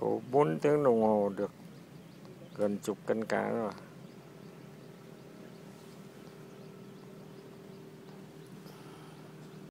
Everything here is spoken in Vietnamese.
Độ 4 tiếng đồng hồ được gần chục cân cá rồi.